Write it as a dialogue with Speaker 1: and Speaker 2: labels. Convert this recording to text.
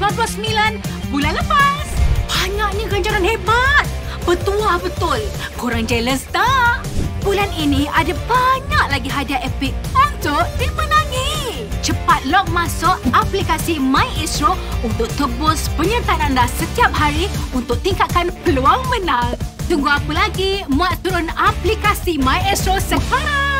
Speaker 1: 99 bulan lepas. Banyaknya ganjaran hebat. Bertuah betul. Korang jealous tak? Bulan ini ada banyak lagi hadiah epic untuk dimenangi Cepat log masuk aplikasi MyAstro untuk tebus penyertaan anda setiap hari untuk tingkatkan peluang menang. Tunggu apa lagi? Muat turun aplikasi MyAstro sekarang!